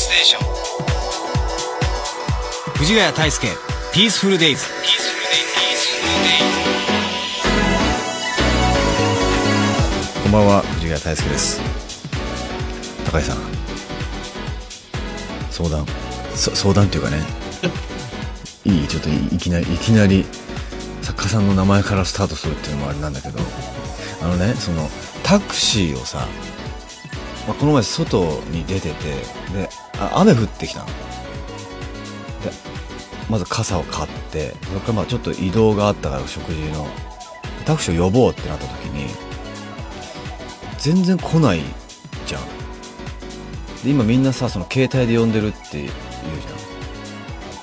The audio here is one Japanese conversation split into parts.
ステーション。藤ヶ谷太輔ピースフルデイズこんばんは藤ヶ谷太輔です。高井さん。相談。そ相談っていうかね。いいちょっといいきなりいきなり作家さんの名前からスタートするっていうのもあれなんだけど。あのねそのタクシーをさ、まあ、この前外に出ててであ雨降ってきたでまず傘を買ってそれからまあちょっと移動があったから食事の。タクシーを呼ぼうってなった時に全然来ないじゃん。で今みんなさその携帯で呼んでるって言う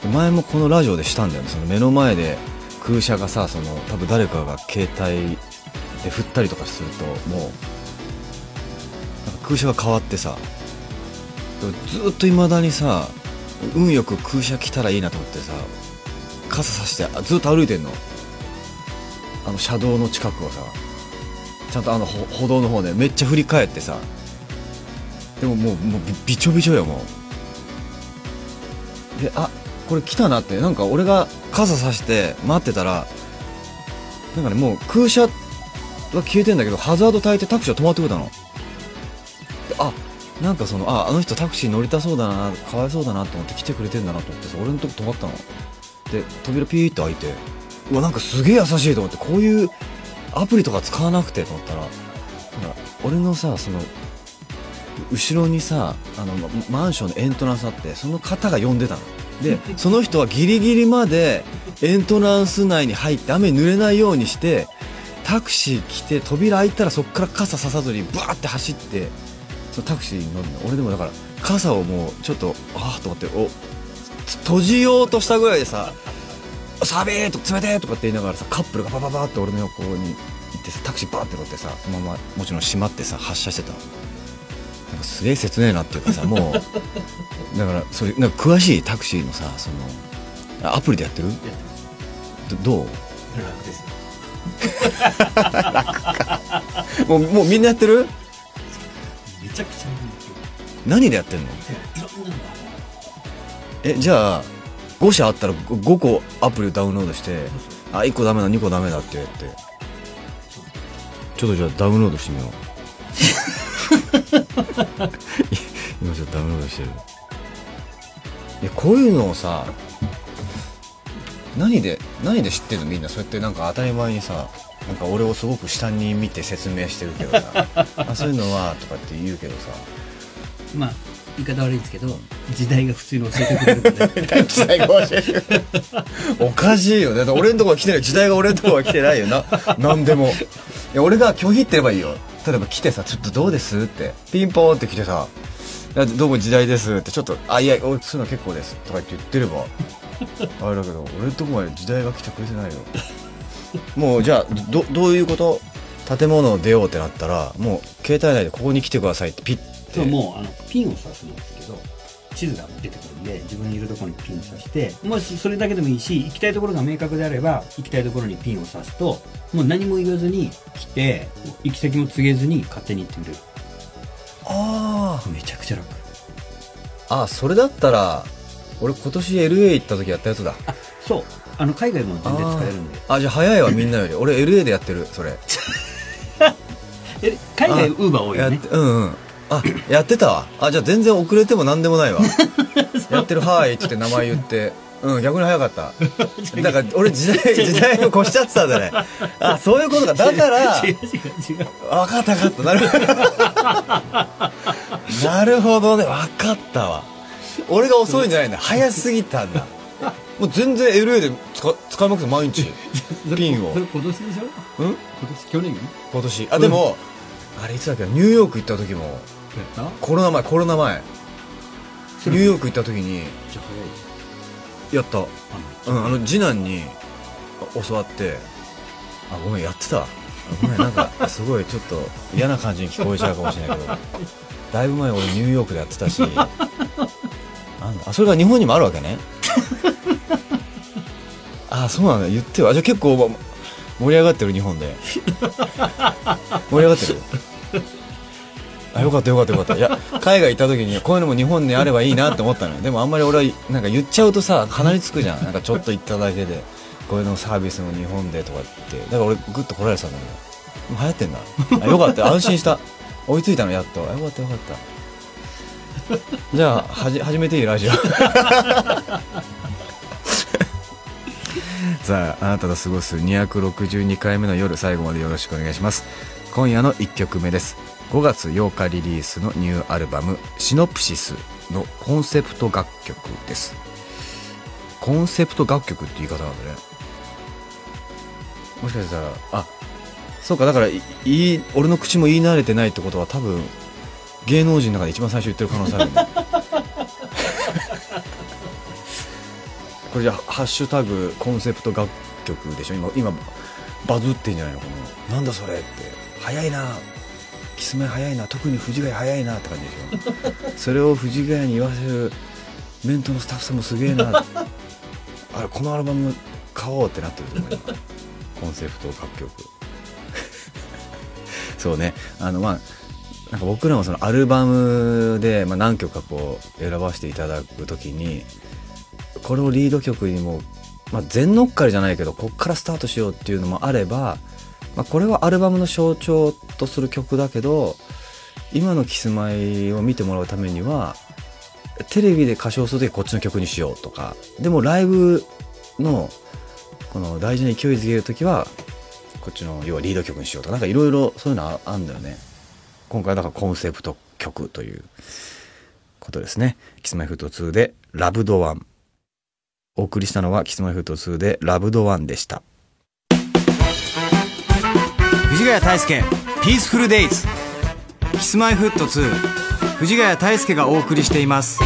じゃん。前もこのラジオでしたんだよね。その目の前で空車がさその多分誰かが携帯で振ったりとかするともう空車が変わってさずっといまだにさ運よく空車来たらいいなと思ってさ傘さしてあずっと歩いてんの？あの車道の近くをさちゃんとあの歩道の方でめっちゃ振り返ってさでももうもうびびちょびちょよもう。であこれ来たなってなんか俺が傘さして待ってたらなんかねもう空車は消えてんだけどハザード焚いてタクシーが止まってくれたの。であなんかそのああの人タクシー乗りたそうだなかわいそうだなと思って来てくれてんだなと思ってさ俺のとこ止まったの。で扉ピーって開いてうわなんかすげえ優しいと思ってこういうアプリとか使わなくてと思ったら俺のさその後ろにさあのまマンションのエントランスあってその方が呼んでたの。で その人はギリギリまでエントランス内に入って雨に濡れないようにしてタクシー来て扉開いたらそこから傘ささずにバーって走ってそのタクシーに乗るの。俺でもだから傘をもうちょっとああと思ってお閉じようとしたぐらいでさ「寒い!」とか「冷てえ!」とかって言いながらさカップルがバババーって俺の横に行ってさタクシーバーって乗ってさそのままもちろん閉まってさ発車してた。のなんかすげえ切ねえなっていうかさもう だからそれなんか詳しいタクシーのさそのあアプリでやってる？どどう？楽ですよ。もうもうみんなやってる？めちゃくちゃ何でやってんの？えじゃあ5社あったら5個アプリをダウンロードしてあ1個ダメだ2個ダメだって言って。ちょっとじゃあダウンロードしてみよう。今ちょっとダウンロードしてる。いやこういうのをさ何で何で知ってるの？みんなそうやってなんか当たり前にさなんか俺をすごく下に見て説明してるけどさ あそういうのはとかって言うけどさ。まあ言い方悪いですけど時代が普通に教えてくれるので 時代が教えてくれる。おかしいよね。だって俺のとこは来てない時代が俺のとこは来てないよな。何でも。いや俺が拒否ってればいいよ。例えば来てさ「ちょっとどうです?」って。ピンポーンって来てさ「いやどうも時代です」って。ちょっと「あいや俺そういうの結構です」とかって言ってれば。あれだけど俺のとこまで時代が来てくれてないよもうじゃあどどういうこと？建物を出ようってなったらもう携帯内でここに来てくださいってピッて。もうあのピンを刺すんですけど地図が出てくるんで自分のいるところにピンを刺してもしそれだけでもいいし行きたいところが明確であれば行きたいところにピンを刺すともう何も言わずに来て行き先も告げずに勝手に行ってくれる。あめちゃくちゃ楽。ああそれだったら俺今年 LA 行った時やったやつだ。あそうあの海外も全然使えるんで。あじゃあ早いわみんなより。俺 LA でやってるそれ。え海外ウーバー多いよね。うんうん。あやってたわ。あじゃあ全然遅れても何でもないわ。やってる「はい」っつって名前言って。うん逆に早かった。だから俺時代時代を越しちゃってたんだね。あそういうことか。だから違う違う違う。分かった分かった。なるほど。なるほどね。分かったわ。俺が遅いんじゃないんだ。早すぎたんだもう全然 LA で使使いまくって毎日。ピンを。それ今年でしょ？うん？今年？去年？や今年。あでも、あれいつだっけニューヨーク行った時も。った？コロナ前コロナ前。ニューヨーク行った時に。やった。うんあの次男に教わって。あごめんやってた。わごめんなんか すごいちょっと嫌な感じに聞こえちゃうかもしれないけど。だいぶ前俺ニューヨークでやってたし。なんだあそれが日本にもあるわけねあそうなんだ。言ってよ。あじゃあ結構ま盛り上がってる日本で。盛り上がってるあよかったよかったよかった。いや海外行った時にこういうのも日本にあればいいなって思ったのよ。でもあんまり俺はなんか言っちゃうとさ鼻につくじゃん。なんかちょっと行っただけでこういうのサービスも日本でとかって。だから俺グッと来られてたんだけど。もう流行ってんだ。あよかった。安心した。追いついたのやっと。よかったよかった。じゃあはじ始めていい？ラジオ さああなたと過ごす262回目の夜最後までよろしくお願いします。今夜の1曲目です。5月8日リリースのニューアルバム「シノプシス」のコンセプト楽曲です。コンセプト楽曲って言い方なんだね。もしかしたらあそうかだからいい俺の口も言い慣れてないってことは多分芸能人の中で一番最初言ってる可能性あるね。これじゃあハッシュタグコンセプト楽曲でしょ？今今バズってんじゃないの？この。なんだそれって。早いな。キスマイ早いな。特に藤ヶ谷早いなって感じでしょ？それを藤ヶ谷に言わせるメントのスタッフさんもすげえな。あれこのアルバム買おうってなってると思う今コンセプト楽曲。そうね。あのまあなんか僕らもそのアルバムで、まあ、何曲かこう選ばせていただくときにこれをリード曲にも、まあ、全乗っかりじゃないけどこっからスタートしようっていうのもあれば、まあ、これはアルバムの象徴とする曲だけど今のキスマイを見てもらうためにはテレビで歌唱する時こっちの曲にしようとかでもライブのこの大事な勢いづける時はこっちの要はリード曲にしようとかなんかいろいろそういうのああんだよね。今回だからコンセプト曲ということですね。キスマイフット2で「ラブドワン」お送りしたのはキスマイフット2でラブドワンでした。藤ヶ谷太輔ピースフルデイズ。キスマイフット2藤ヶ谷太輔がお送りしています。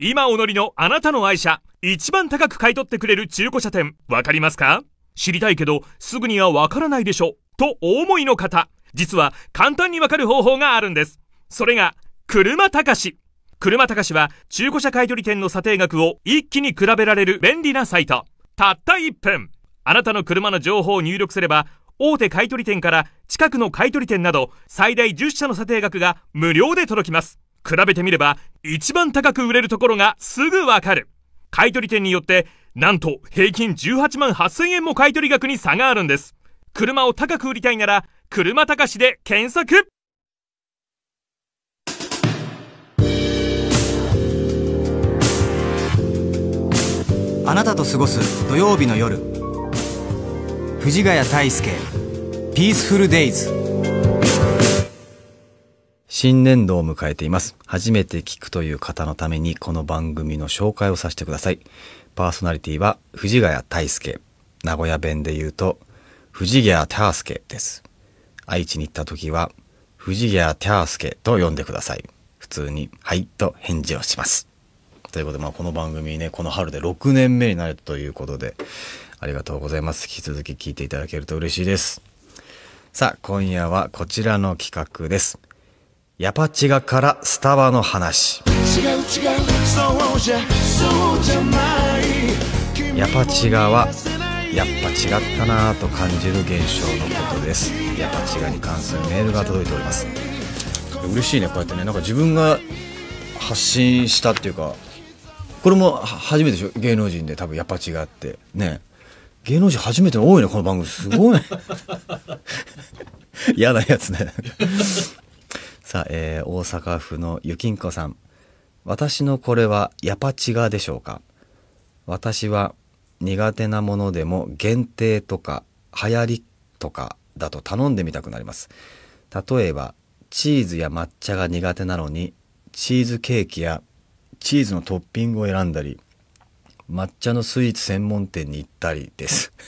今お乗りのあなたの愛車、一番高く買い取ってくれる中古車店、わかりますか？知りたいけど、すぐにはわからないでしょ。とお思いの方、実は簡単にわかる方法があるんです。それが、車高し。車高しは中古車買取店の査定額を一気に比べられる便利なサイト。たった1分。あなたの車の情報を入力すれば、大手買取店から近くの買取店など最大10社の査定額が無料で届きます。比べてみれば一番高く売れるところがすぐわかる。買取店によってなんと平均18万8000円も買取額に差があるんです。車を高く売りたいなら車高しで検索。あなたと過ごす土曜日の夜。藤ヶ谷太輔ピースフルデイズ新年度を迎えています。初めて聞くという方のためにこの番組の紹介をさせてください。パーソナリティは藤ヶ谷太輔名古屋弁で言うと藤ヶ谷太輔です。愛知に行った時は藤ヶ谷太輔と呼んでください。普通に「はい」と返事をします。ということで、まあ、この番組ねこの春で6年目になるということでありがとうございます。引き続き聞いていただけると嬉しいです。さあ今夜はこちらの企画です。ヤパチガからスタバの話。違う違うそうじゃそうじゃない。ヤパチガはやっぱ違ったなぁと感じる現象のことです。ヤパチガに関するメールが届いております。嬉しいねこうやってね。なんか自分が発信したっていうかこれも初めてでしょ？芸能人で多分ヤパチガって。ね。芸能人初めての多いねこの番組。すごいね。嫌なやつね。さあ、えー大阪府のゆきんこさん。私のこれはヤパチガでしょうか？私は苦手なものでも限定とか流行りとかだと頼んでみたくなります。例えばチーズや抹茶が苦手なのにチーズケーキやチーズのトッピングを選んだり抹茶のスイーツ専門店に行ったりです。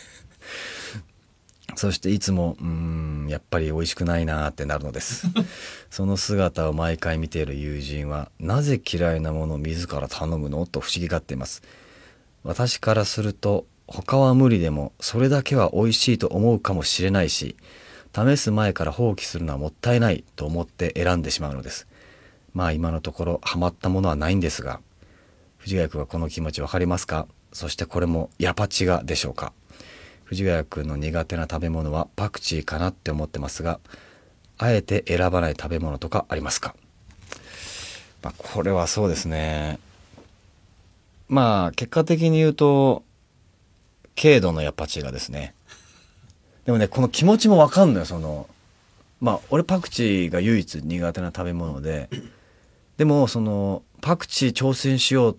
そしていつもうーんやっぱり美味しくないなーってなるのです。その姿を毎回見ている友人はなぜ嫌いなものを自ら頼むの？と不思議がっています。私からすると他は無理でもそれだけは美味しいと思うかもしれないし試す前から放棄するのはもったいないと思って選んでしまうのです。まあ今のところハマったものはないんですが藤ヶ谷君はこの気持ちわかりますか？そしてこれもヤパチガでしょうか？藤ヶ谷君の苦手な食べ物はパクチーかなって思ってますがあえて選ばない食べ物とかありますか、まあ、これはそうですね。まあ結果的に言うと軽度のやっぱ違がですね。でもねこの気持ちもわかんのよそのまあ俺パクチーが唯一苦手な食べ物で。でもそのパクチー挑戦しようっ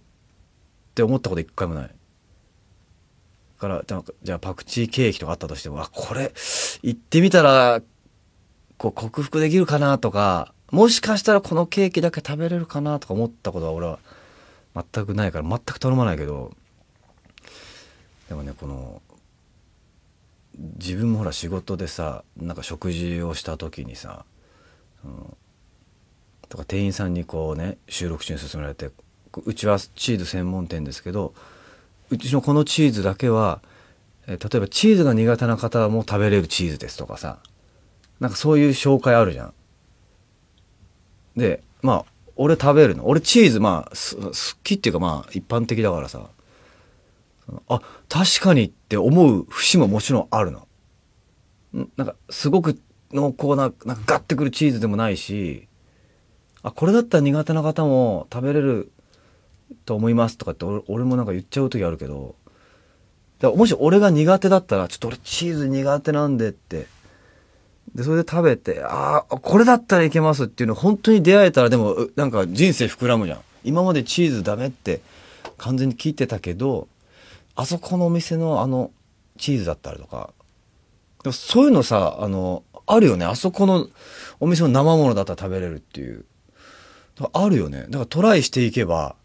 て思ったこと一回もない。からじゃあじゃあパクチーケーキとかあったとしてもあこれ行ってみたらこう克服できるかなとかもしかしたらこのケーキだけ食べれるかなとか思ったことは俺は全くないから全く頼まないけどでもねこの自分もほら仕事でさなんか食事をした時にさ、うん、とか店員さんにこうね収録中に勧められてうちはチーズ専門店ですけどうちのこのチーズだけは、え例えばチーズが苦手な方も食べれるチーズですとかさなんかそういう紹介あるじゃん。でまあ俺食べるの？俺チーズまあ好きっていうかまあ一般的だからさ。あ確かにって思う節ももちろんあるの。なんかすごく濃厚ななんかガッてくるチーズでもないし。あこれだったら苦手な方も食べれると思いますとかって俺俺もなんか言っちゃう時あるけど。だからもし俺が苦手だったらちょっと俺チーズ苦手なんでってでそれで食べてああこれだったらいけますっていうの本当に出会えたらでもなんか人生膨らむじゃん。今までチーズダメって完全に聞いてたけどあそこのお店のあのチーズだったりとか。でもそういうのさあのあるよね。あそこのお店の生ものだったら食べれるっていう。あるよね。だからトライしていけば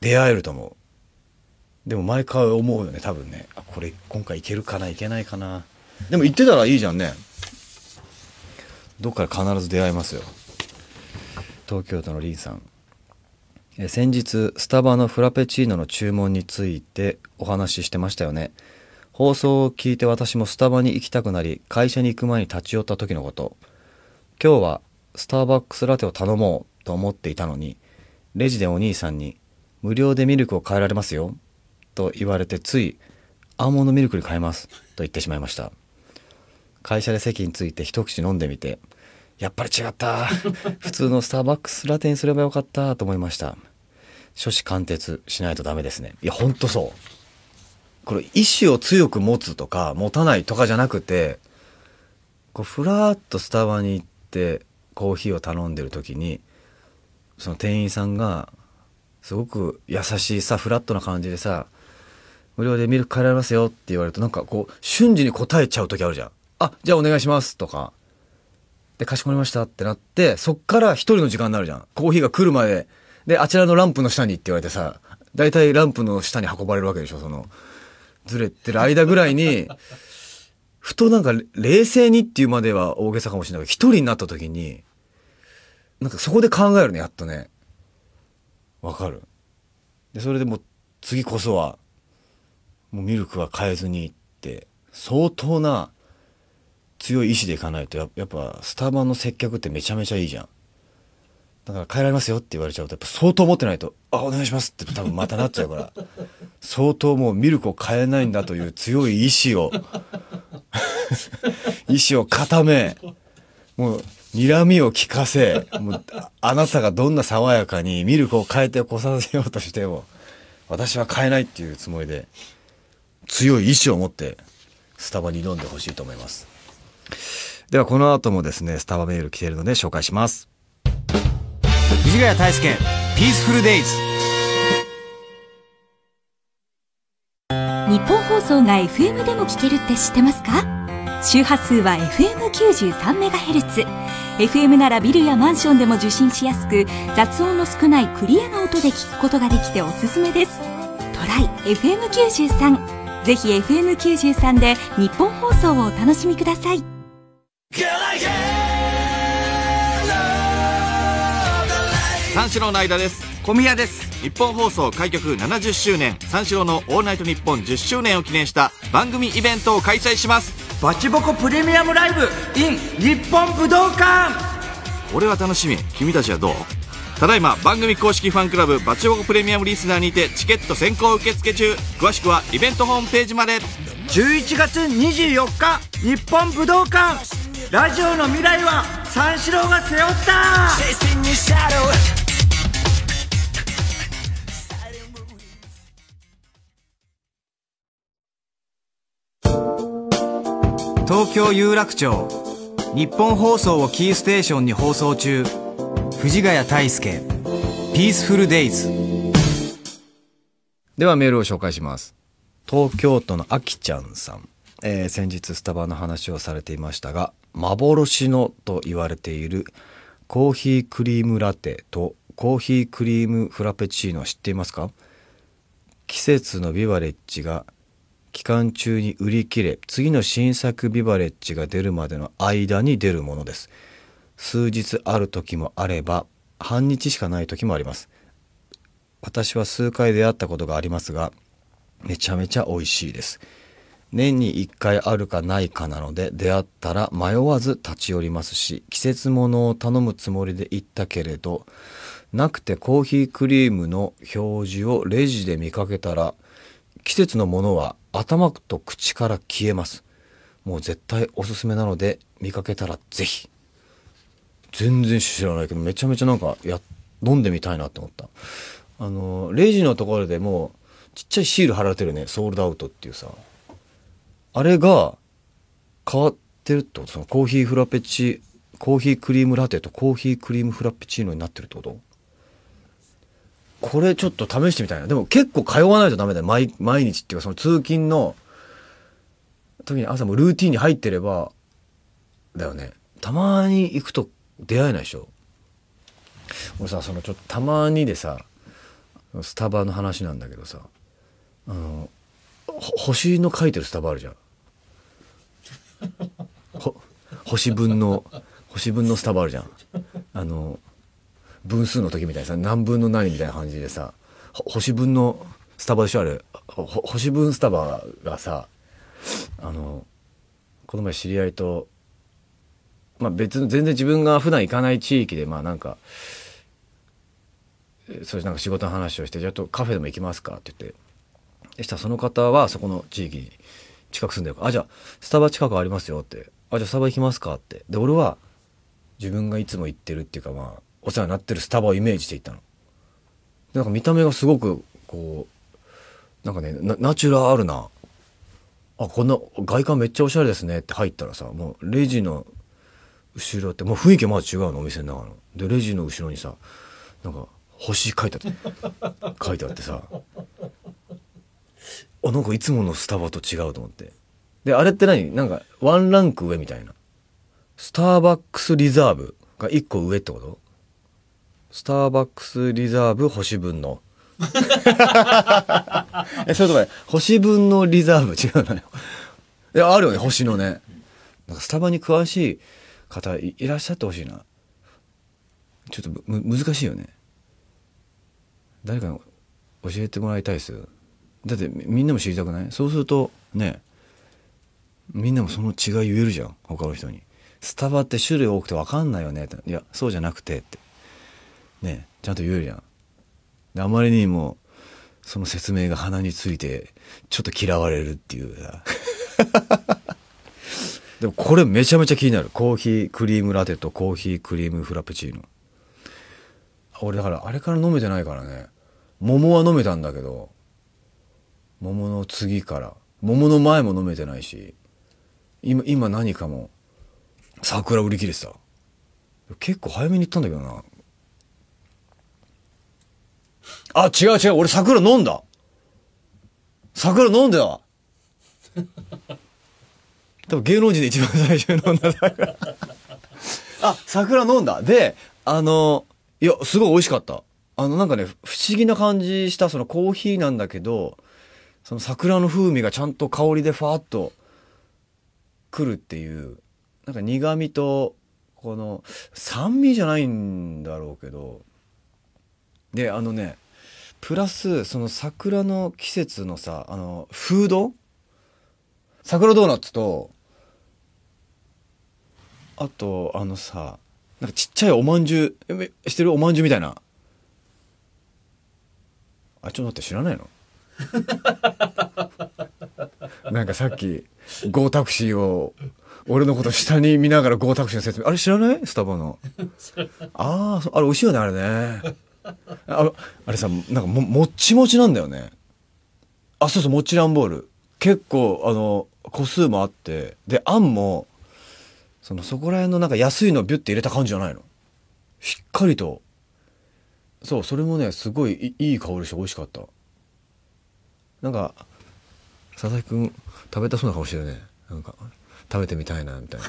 出会えると思う。でも毎回思うよね多分ね。あこれ今回いけるかないけないかな。でも行ってたらいいじゃんね。どっかで必ず出会えますよ。東京都のリンさん。え先日スタバのフラペチーノの注文についてお話ししてましたよね。放送を聞いて私もスタバに行きたくなり会社に行く前に立ち寄った時のこと。今日はスターバックスラテを頼もうと思っていたのにレジでお兄さんに「無料でミルクを変えられますよ」と言われてつい「アーモンドミルクに変えます」と言ってしまいました。会社で席について一口飲んでみてやっぱり違った。普通のスターバックスラテにすればよかったと思いました。初子貫徹しないとダメですね。いやほんとそう。これ意志を強く持つとか持たないとかじゃなくてこうふらっとスタバに行ってコーヒーを頼んでる時にその店員さんがすごく優しいさフラットな感じでさ「無料でミルク変えられますよ」って言われるとなんかこう瞬時に答えちゃう時あるじゃん「あじゃあお願いします」とかで、かしこまりましたってなって、そっから一人の時間になるじゃん。コーヒーが来るまで。で、あちらのランプの下にって言われてさ、だいたいランプの下に運ばれるわけでしょ、その、ずれてる間ぐらいに、ふとなんか冷静にっていうまでは大げさかもしれないけど、一人になった時に、なんかそこで考えるね、やっとね。わかる。で、それでもう次こそは、もうミルクは変えずにって、相当な、強い意志でいかないとやっぱスタバの接客ってめちゃめちゃいいじゃん。だから変えられますよって言われちゃうとやっぱ相当持ってないと「あお願いします」って多分またなっちゃうから。相当もうミルクを変えないんだという強い意志を 意志を固めもう睨みを利かせもうあなたがどんな爽やかにミルクを変えてこさせようとしても私は変えないっていうつもりで強い意志を持ってスタバに挑んでほしいと思います。ではこの後もですねスタバメール来ているので紹介します。藤ヶ谷大輔ピースフルデイズ日本放送が FM でも聞けるって知ってますか？周波数は FM93MHz FM ならビルやマンションでも受信しやすく雑音の少ないクリアな音で聞くことができておすすめです。トライ FM93 ぜひ FM93 で日本放送をお楽しみください三四郎の間です。小宮です。日本放送開局70周年。三四郎の「オールナイトニッポン」10周年を記念した番組イベントを開催します。バチボコプレミアムライブ in 日本武道館。俺は楽しみ。君たちはどう？ただいま番組公式ファンクラブバチボコプレミアムリスナーにてチケット先行受付中。詳しくはイベントホームページまで。11月24日日本武道館ラジオの未来は三四郎が背負った東京有楽町日本放送をキーステーションに放送中藤ヶ谷太輔ピースフルデイズではメールを紹介します。東京都のあきちゃんさん。えー先日スタバの話をされていましたが、幻のと言われているコーヒークリームラテとコーヒークリームフラペチーノは知っていますか？季節のビバレッジが期間中に売り切れ、次の新作ビバレッジが出るまでの間に出るものです。数日ある時もあれば、半日しかない時もあります。私は数回出会ったことがありますがめちゃめちゃ美味しいです年に1回あるかないかなので出会ったら迷わず立ち寄りますし季節物を頼むつもりで行ったけれどなくてコーヒークリームの表示をレジで見かけたら季節のものは頭と口から消えます。もう絶対おすすめなので見かけたらぜひ。全然知らないけどめちゃめちゃなんかや飲んでみたいなって思った。あのレジのところでもうちっちゃいシール貼られてるねソールドアウトっていうさ。あれが変わってるってこと？そのコーヒーフラペチコーヒークリームラテとコーヒークリームフラペチーノになってるってこと？これちょっと試してみたいな。でも結構通わないとダメだよ。毎毎日っていうかその通勤の時に朝もルーティンに入ってればだよね。たまに行くと出会えないでしょ。俺さそのちょっとたまにでさスタバの話なんだけどさあの星の書いてるスタバあるじゃん。星分の星分のスタバあるじゃん。あの分数の時みたいにさ何分の何みたいな感じでさ星分のスタバでしょあれ。星分スタバがさあのこの前知り合いとまあ別の全然自分が普段行かない地域でまあなんかそうなんか仕事の話をして「じゃあちょっとカフェでも行きますか」って言って。そしたらその方はそこの地域に近く住んでるから「あじゃあスタバ近くありますよ」って「あじゃあスタバ行きますか」って。で俺は自分がいつも行ってるっていうかまあお世話になってるスタバをイメージして行ったの。でなんか見た目がすごくこうなんかねナチュラルなあこんな外観めっちゃおしゃれですねって入ったらさもうレジの後ろってもう雰囲気まず違うのお店の中の。でレジの後ろにさなんか星書いてあって書いてあってさあなんかいつものスタバと違うと思って。であれって何？なんかワンランク上みたいな。スターバックスリザーブが1個上ってこと？スターバックスリザーブ星分の。えそれとかね。星分のリザーブ違うのよ。いやあるよね星のね。なんかスタバに詳しい方いらっしゃってほしいな。ちょっとむ難しいよね。誰かに教えてもらいたいですよ。だってみんなも知りたくない？そうするとねみんなもその違い言えるじゃん他の人に。スタバって種類多くて分かんないよねって。いやそうじゃなくてって。ねちゃんと言えるじゃん。であまりにもその説明が鼻についてちょっと嫌われるっていうさ。でもこれめちゃめちゃ気になる。コーヒークリームラテとコーヒークリームフラペチーノ。俺だからあれから飲めてないからね。桃は飲めたんだけど桃の次から。桃の前も飲めてないし。今今何かも。桜売り切れてた。結構早めに行ったんだけどな。あ違う違う。俺桜飲んだ。桜飲んだわ。多分芸能人で一番最初に飲んだ桜。あ桜飲んだ。であのいやすごい美味しかった。あのなんかね不思議な感じしたそのコーヒーなんだけどその桜の風味がちゃんと香りでファーっとくるっていうなんか苦味とこの酸味じゃないんだろうけどであのねプラスその桜の季節のさあのフード？桜ドーナツとあとあのさなんかちっちゃいおまんじゅうしてる？おまんじゅうみたいな。あちょっと待って知らないの？なんかさっき、ゴータクシーを、俺のこと下に見ながらゴータクシーの説明。あれ知らない？スタバの。ああ、あれ美味しいよね、あれね。ああれさ、なんかも、もっちもちなんだよね。あ、そうそう、もっちランボール。結構、あの、個数もあって、で、あんも、その、そこら辺のなんか安いのビュッて入れた感じじゃないの。しっかりと。そう、それもね、すごいいいい香りして美味しかった。なんか、佐々木くん、食べたそうな顔してるね。なんか、食べてみたいな、みたい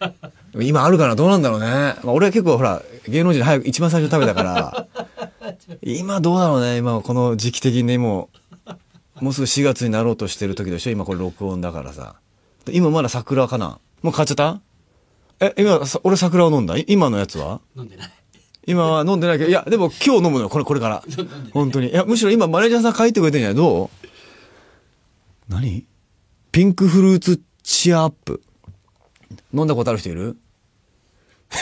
な。今あるかなどうなんだろうね。まあ、俺は結構ほら、芸能人早く一番最初に食べたから、今どうだろうね。今この時期的にね、もう、もうすぐ4月になろうとしてる時でしょ今これ録音だからさ。で今まだ桜かなもう買っちゃった？え、今、さ俺桜を飲んだ？い今のやつは？飲んでない。今は飲んでないけど、いや、でも今日飲むのよ、これ、これから。本当に。いや、むしろ今マネージャーさん書いてくれてんじゃない？どう？何？ピンクフルーツチアアップ。飲んだことある人いる？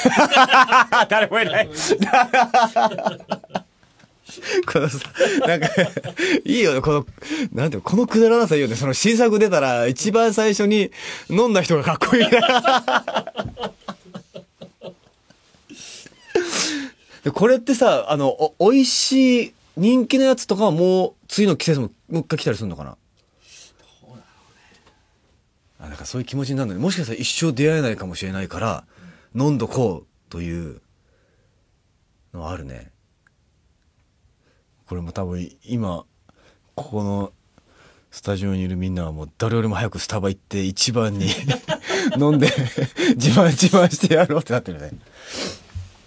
誰もいない。このさ、なんか、いいよね、この、なんていうの？このくだらなさいいよね。その新作出たら、一番最初に飲んだ人がかっこいいな。でこれってさ、あの、お、美味しい人気のやつとかはもう、次の季節ももう一回来たりするのかな？あ、なんかそういう気持ちになるのね。もしかしたら一生出会えないかもしれないから、飲んどこうというのはあるね。これも多分今、ここのスタジオにいるみんなはもう誰よりも早くスタバ行って一番に飲んで自慢自慢してやろうってなってるね。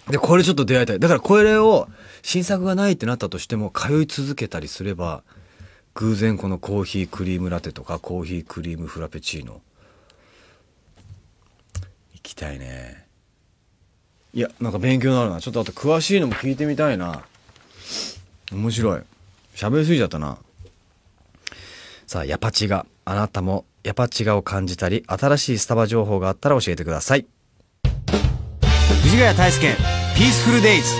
で、これちょっと出会いたい。だからこれを新作がないってなったとしても通い続けたりすれば、偶然このコーヒークリームラテとかコーヒークリームフラペチーノ。行きたいね。いや、なんか勉強になるな。ちょっとあと詳しいのも聞いてみたいな。面白い。喋りすぎちゃったな。さあ、ヤパチガ。あなたもヤパチガを感じたり、新しいスタバ情報があったら教えてください。藤ヶ谷太輔ピースフルデイズ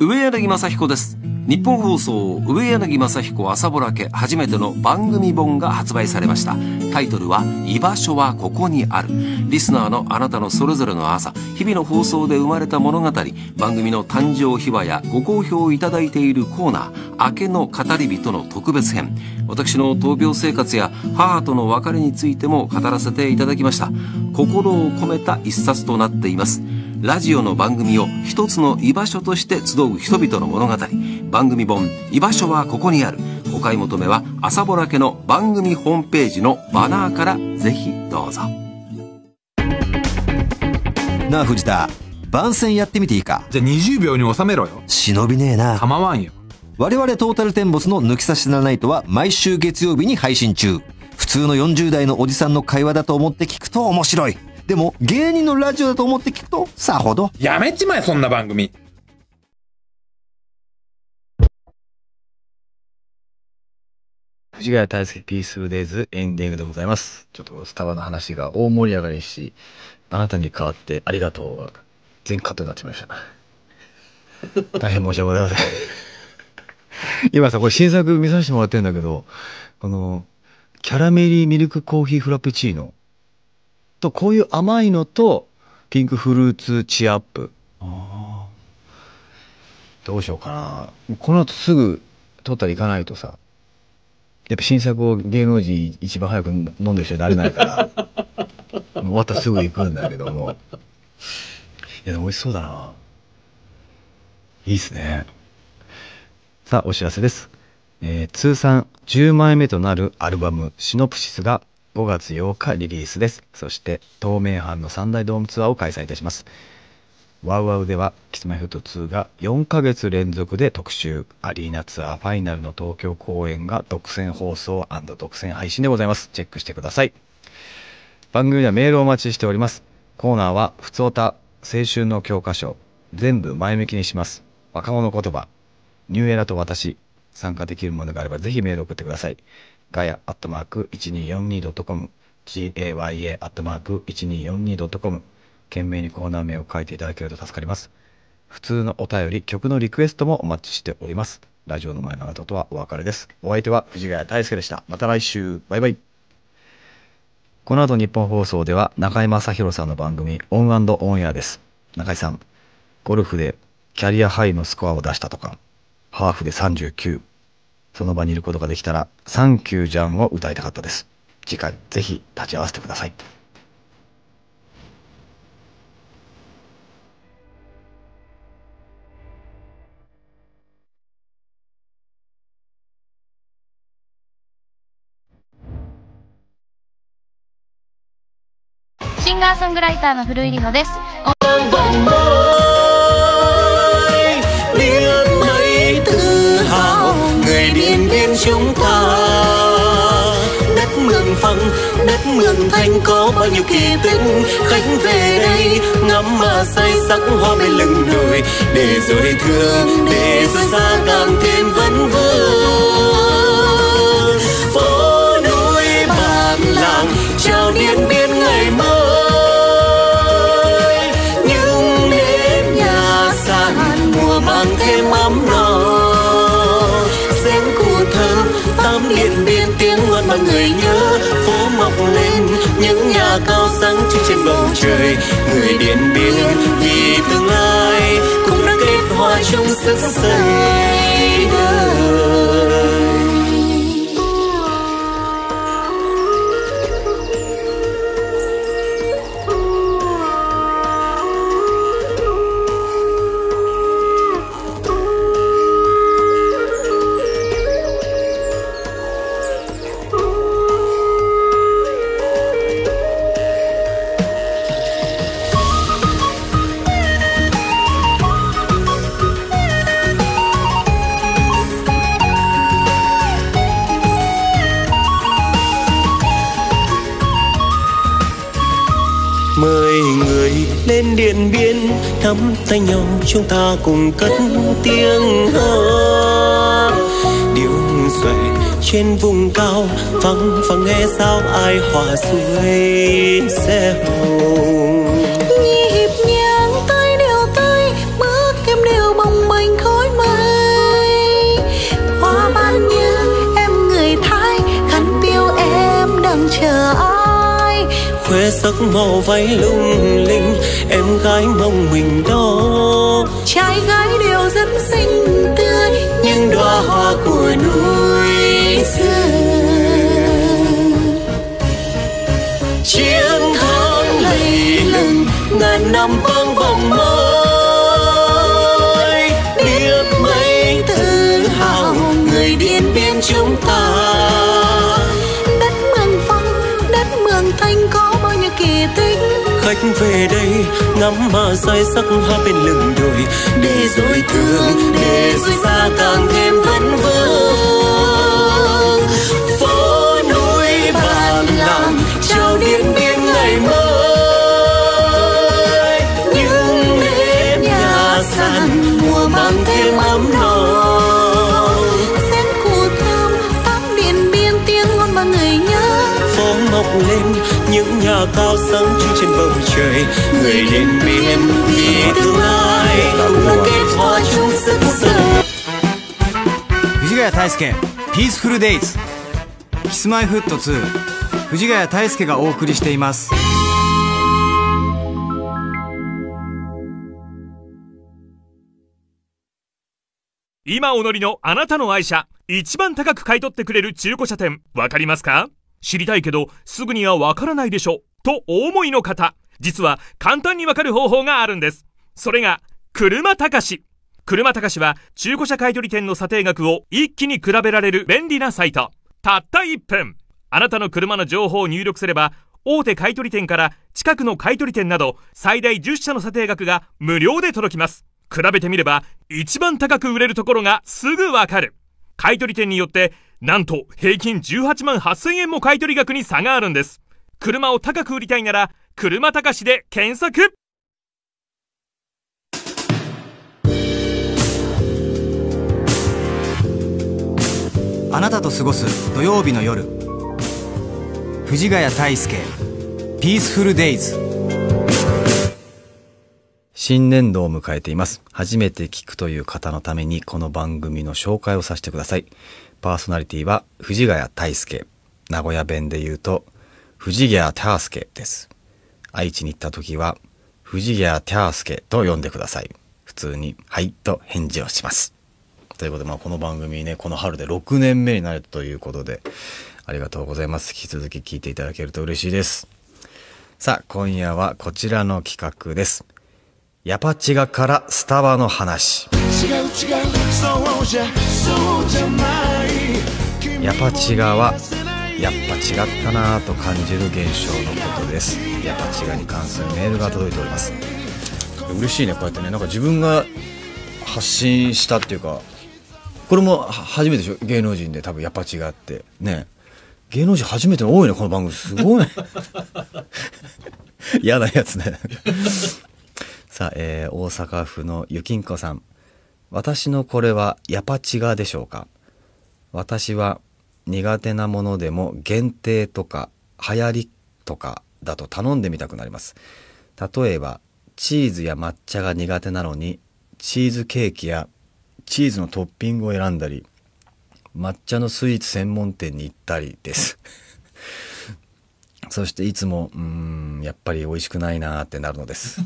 上柳正彦です。日本放送上柳正彦朝ぼら家初めての番組本が発売されました。タイトルは「居場所はここにある」リスナーのあなたのそれぞれの朝日々の放送で生まれた物語番組の誕生秘話やご好評いただいているコーナー「明けの語り人」の特別編。私の闘病生活や母との別れについても語らせていただきました。心を込めた一冊となっています。ラジオの番組を一つの居場所として集う人々の物語。番組本「居場所はここにある」お買い求めは朝ぼら家の番組ホームページのバナーからぜひどうぞ。なあ藤田。番宣やってみていいか？じゃあ20秒に収めろよ。忍びねえな。構わんよ。我々トータルテンボスの抜き差しならないとは毎週月曜日に配信中。普通の40代のおじさんの会話だと思って聞くと面白いでも芸人のラジオだと思って聞くとさほどやめちまえそんな番組藤ヶ谷大輔ピースフルデイズエンディングでございます。ちょっとスタバの話が大盛り上がりし、あなたに代わってありがとうが全カットになっちゃいました。大変申し訳ございません。今さ、これ新作見させてもらってるんだけど、この、キャラメリーミルクコーヒーフラペチーノと、こういう甘いのと、ピンクフルーツチアップ。どうしようかな。この後すぐ撮ったら行かないとさ、やっぱ新作を芸能人一番早く飲んでる人になれないから、終わったらすぐ行くんだけども。いや、でも美味しそうだな。いいっすね。さあ、お知らせです。えー通算10枚目となるアルバム、シノプシスが5月8日リリースです。そして、透明版の三大ドームツアーを開催いたします。ワウワウでは、キスマイフット2が4ヶ月連続で特集、アリーナツアーファイナルの東京公演が独占放送独占配信でございます。チェックしてください。番組ではメールをお待ちしております。コーナーは、ふつおた、青春の教科書、全部前向きにします。若者言葉、ニューエラと私、参加できるものがあればぜひメール送ってください。ガヤアットマーク 1242.com、gaya アットマーク 1242.com、件名にコーナー名を書いていただけると助かります。普通のお便り、曲のリクエストもお待ちしております。ラジオの前のあなたとはお別れです。お相手は藤ヶ谷太輔でした。また来週。バイバイ。この後日本放送では中居正広さんの番組 ON & ON AIR です。中居さん、ゴルフでキャリアハイのスコアを出したとか、ハーフで39。その場にいることができたら、サンキュージャンを歌いたかったです。次回ぜひ立ち会わせてください。シンガーソングライターの古入野です。Khi bao khách về đây, ngắm mà say sắc hoa bên lưng đồi. Để rồi thương, để rồi xa càng thêm vấn vương phố núi bản làng, chào điện biên ngày mới. Những đêm nhà sàn, mùa mang thêm ấm no. Xem cụ thơ tám điện biên tiếng ngon mà người nhớ cao sáng trên trên bầu trời. Người điện biên vì tương lai, cũng đã kết hoa trong sức xây đời nhau, chúng ta cùng cất tiếng hát điệu xòe trên vùng cao, vắng vắng nghe sao ai hòa xuôi xe hồng khoe sắc màu váy lung linh, em gái mong mình đó trai gái đều rất xinh tươi, những đóa hoa của núi rừng chiến thắng lây lừng, ngàn năm vang vọng mơ. Khách về đây, ngắm mà say sắc hoa bên lưng đồi. Để rồi thương, để rồi xa càng thêm vấn vương. Phố núi bản làng, chào điện biên ngày mới. Những nếp nhà sàn, mùa mang thêm ấm no. Lên những nhà cao sáng trưng trên bầu trời người điện biên vì tương lai cùng là kết hoa chung sức sống 藤ヶ谷太輔ピースフルデイズキスマイフット2藤ヶ谷太輔がお送りしています今お乗りのあなたの愛車、一番高く買い取ってくれる中古車店、わかりますか知りたいけど、すぐにはわからないでしょ。とお思いの方、実は簡単にわかる方法があるんです。それが、車高し。車高しは中古車買取店の査定額を一気に比べられる便利なサイト。たった1分。あなたの車の情報を入力すれば、大手買取店から近くの買取店など最大10社の査定額が無料で届きます。比べてみれば一番高く売れるところがすぐわかる。買取店によってなんと平均18万8000円も買取額に差があるんです。車を高く売りたいなら車高しで検索あなたと過ごす土曜日の夜藤ヶ谷太輔ピースフルデイズ新年度を迎えています。初めて聞くという方のためにこの番組の紹介をさせてください。パーソナリティは藤ヶ谷大輔。名古屋弁で言うと、藤ヶ谷大輔です。愛知に行った時は、藤ヶ谷大輔と呼んでください。普通に、はいと返事をします。ということで、まあ、この番組ね、この春で6年目になるということで、ありがとうございます。引き続き聞いていただけると嬉しいです。さあ、今夜はこちらの企画です。ヤパチガからスタバの話。違う違うそうじゃそうじゃないヤパチガはやっぱ違ったなぁと感じる現象のことです。ヤパチガに関するメールが届いております。嬉しいねこうやってね。なんか自分が発信したっていうかこれも初めてでしょ？芸能人で多分ヤパチガって。ね。芸能人初めての多いねこの番組。すごいね。嫌なやつね。さあ、えー大阪府のゆきんこさん。私のこれはヤパチガでしょうか？私は苦手なものでも限定とか流行りとかだと頼んでみたくなります。例えばチーズや抹茶が苦手なのにチーズケーキやチーズのトッピングを選んだり抹茶のスイーツ専門店に行ったりです。そしていつもうーんやっぱり美味しくないなーってなるのです。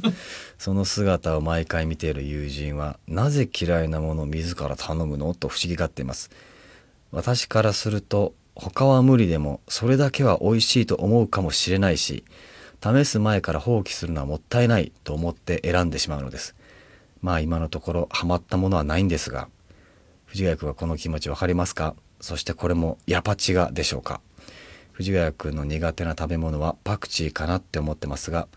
その姿を毎回見ている友人はなぜ嫌いなものを自ら頼むの？と不思議がっています。私からすると他は無理でもそれだけは美味しいと思うかもしれないし試す前から放棄するのはもったいないと思って選んでしまうのです。まあ今のところハマったものはないんですが藤ヶ谷君はこの気持ちわかりますか？そしてこれもヤパチガでしょうか？藤ヶ谷君の苦手な食べ物はパクチーかなって思ってますが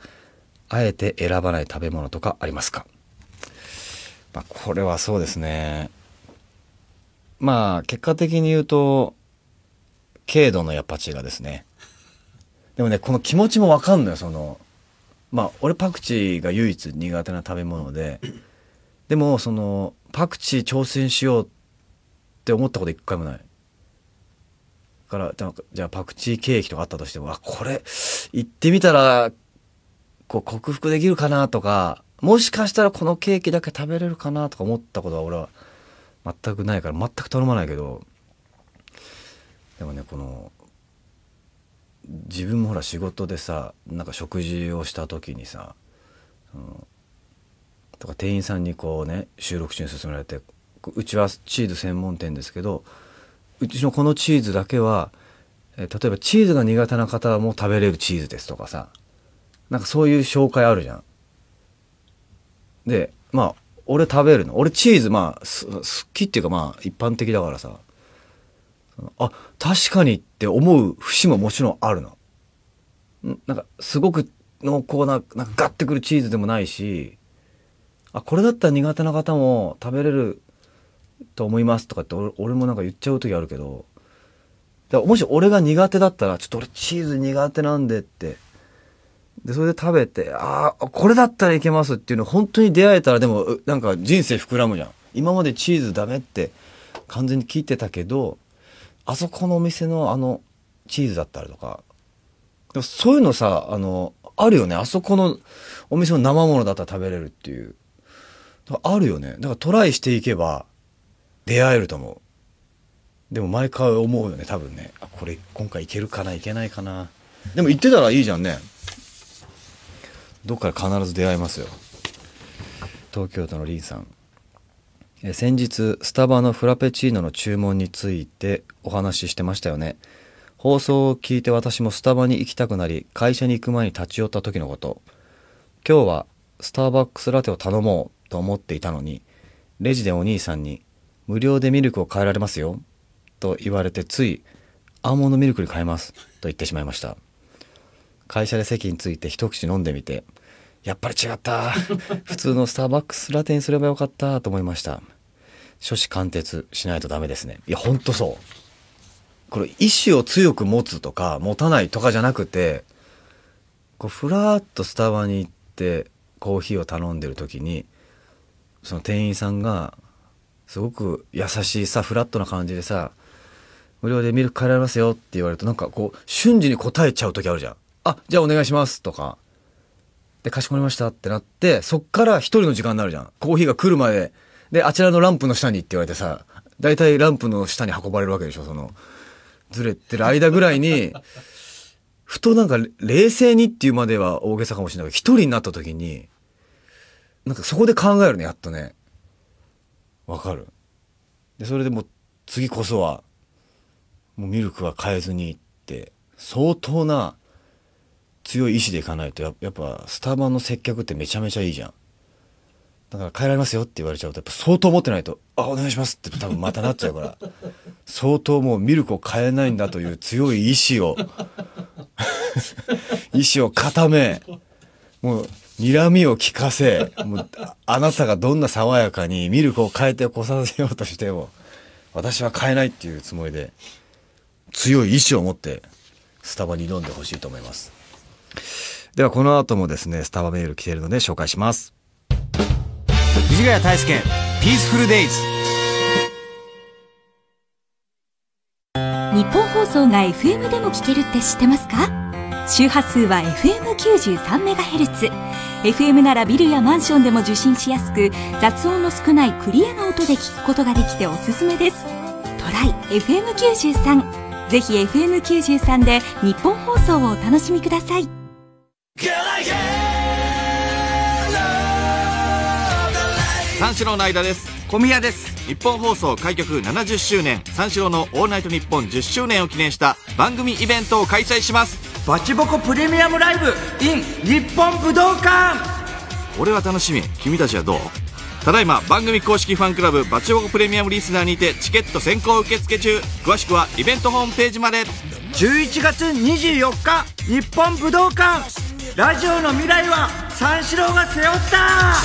あえて選ばない食べ物とかありますか、まあ、これはそうですね。まあ結果的に言うと軽度のヤパチガですね。でもねこの気持ちもわかんのよそのまあ俺パクチーが唯一苦手な食べ物で。でもそのパクチー挑戦しようって思ったこと一回もない。からじゃじゃあパクチーケーキとかあったとしてもあこれ行ってみたらこう克服できるかなとかもしかしたらこのケーキだけ食べれるかなとか思ったことは俺は全くないから全く頼まないけどでもねこの自分もほら仕事でさなんか食事をした時にさ、うん、とか店員さんにこうね収録中に勧められてうちはチーズ専門店ですけどうちのこのチーズだけは、え例えばチーズが苦手な方も食べれるチーズですとかさなんかそういう紹介あるじゃん。でまあ俺食べるの？俺チーズまあ好きっていうかまあ一般的だからさ。あ確かにって思う節ももちろんあるの。なんかすごく濃厚ななんかガッてくるチーズでもないし。あこれだったら苦手な方も食べれると思いますとかって俺俺もなんか言っちゃう時あるけど。だからもし俺が苦手だったらちょっと俺チーズ苦手なんでってでそれで食べてああこれだったらいけますっていうの本当に出会えたらでもなんか人生膨らむじゃん。今までチーズダメって完全に聞いてたけどあそこのお店のあのチーズだったりとか。でもそういうのさあのあるよね。あそこのお店の生ものだったら食べれるっていう。あるよね。だからトライしていけば出会えると思う。でも毎回思うよね多分ね。あこれ今回いけるかないけないかな。でも行ってたらいいじゃんね。どっかで必ず出会えますよ。東京都のリンさん。え先日スタバのフラペチーノの注文についてお話ししてましたよね。放送を聞いて私もスタバに行きたくなり会社に行く前に立ち寄った時のこと。今日はスターバックスラテを頼もうと思っていたのにレジでお兄さんに「無料でミルクを変えられますよ」と言われてつい「アーモンドミルクに変えます」と言ってしまいました。会社で席について一口飲んでみてやっぱり違った。普通のスターバックスラテにすればよかったと思いました。初子貫徹しないとダメですね。いやほんとそう。これ意志を強く持つとか持たないとかじゃなくてこうふらっとスタバに行ってコーヒーを頼んでる時にその店員さんがすごく優しいさフラットな感じでさ「無料でミルク変えられますよ」って言われるとなんかこう瞬時に答えちゃう時あるじゃん「あじゃあお願いします」とか。で、かしこまりましたってなって、そっから一人の時間になるじゃん。コーヒーが来るまで。で、あちらのランプの下にって言われてさ、だいたいランプの下に運ばれるわけでしょ、その、ずれてる間ぐらいに、ふとなんか冷静にっていうまでは大げさかもしれないけど、一人になった時に、なんかそこで考えるね、やっとね。わかる。で、それでもう次こそは、もうミルクは変えずにって、相当な強い意志でいかないとや、っぱスタバの接客ってめちゃめちゃいいじゃん。だから変えられますよって言われちゃうと、やっぱ相当持ってないと、あ、お願いしますって多分またなっちゃうから、相当もうミルクを変えないんだという強い意志を、意志を固め、もう、睨みを聞かせ、もう、あなたがどんな爽やかにミルクを変えてこさせようとしても、私は変えないっていうつもりで、強い意志を持って、スタバに挑んでほしいと思います。では、この後もですね、スタバメール来ているので紹介します。藤ヶ谷大輔ピースフルデイズ日本放送が FM でも聞けるって知ってますか？周波数は FM93MHz FM ならビルやマンションでも受信しやすく雑音の少ないクリアな音で聞くことができておすすめです。トライ FM93 ぜひ FM93 で日本放送をお楽しみください三四郎の間です。小宮です。日本放送開局70周年三四郎の「オールナイトニッポン」10周年を記念した番組イベントを開催します。バチボコプレミアムライブ in 日本武道館。俺は楽しみ。君たちはどう？ただいま番組公式ファンクラブバチボコプレミアムリスナーにてチケット先行受付中。詳しくはイベントホームページまで。11月24日日本武道館。ラジオの未来は三四郎が背負った